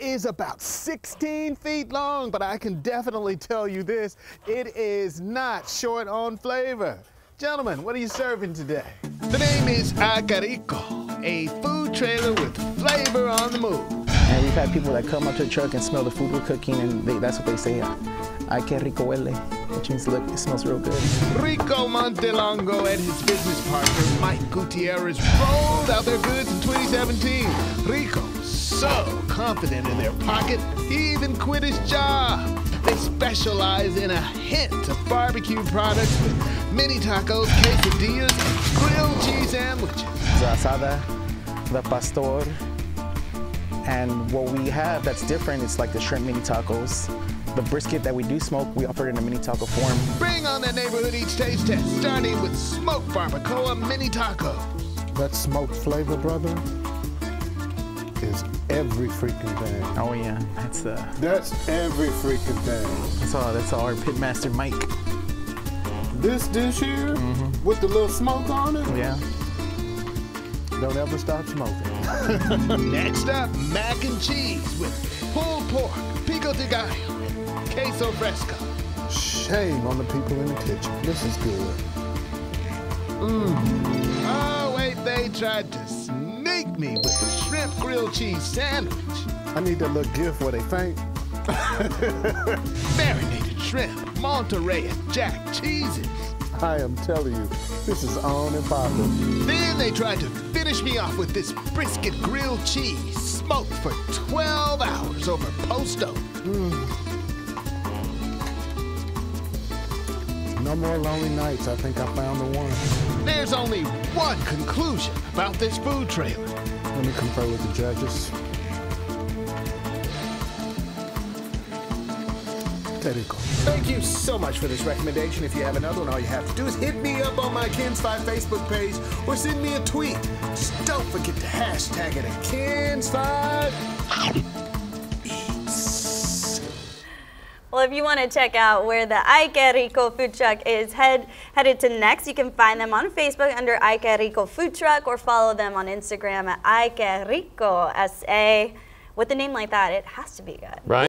is about 16 feet long, but I can definitely tell you this, it is not short on flavor. Gentlemen, what are you serving today? The name is Ay Que Rico, a food trailer with flavor on the move. And we've had people that come up to the truck and smell the food we're cooking, and they, that's what they say, ay que rico huele, which means, look, it smells real good. Rico Montelongo and his business partner, Mike Gutierrez, rolled out their goods in 2017. Rico, so confident in their pocket, he even quit his job. They specialize in a hint of barbecue products with mini tacos, quesadillas, and grilled cheese sandwiches. The asada, the pastor, and what we have that's different is like the shrimp mini tacos. The brisket that we do smoke, we offer it in a mini taco form. Bring on that Neighborhood Eats taste test, starting with smoked barbacoa mini taco. That smoked flavor, brother, is every freaking thing. Oh yeah, that's uh, That's every freaking thing. that's all. That's all our pitmaster Mike. This dish here, with the little smoke on it, Yeah. don't ever stop smoking. Next up, mac and cheese with pulled pork, pico de gallo, and queso fresco. Shame on the people in the kitchen. This is good. Oh, wait, they tried to me with shrimp grilled cheese sandwich. I need that little gift where they faint. Marinated shrimp, Monterey and Jack cheeses. I am telling you, this is on and popping. Then they tried to finish me off with this brisket grilled cheese, smoked for 12 hours over post oak. Mm. No more lonely nights. I think I found the one. There's only one conclusion about this food trailer. Let me confer with the judges. There you go. Thank you so much for this recommendation. If you have another one, all you have to do is hit me up on my KENS 5 Facebook page or send me a tweet. Just don't forget to hashtag it at KENS 5 Well, if you want to check out where the Que Rico food truck is head, headed to next, you can find them on Facebook under Que Rico Food Truck or follow them on Instagram at Que Rico SA. With a name like that, it has to be good. Right.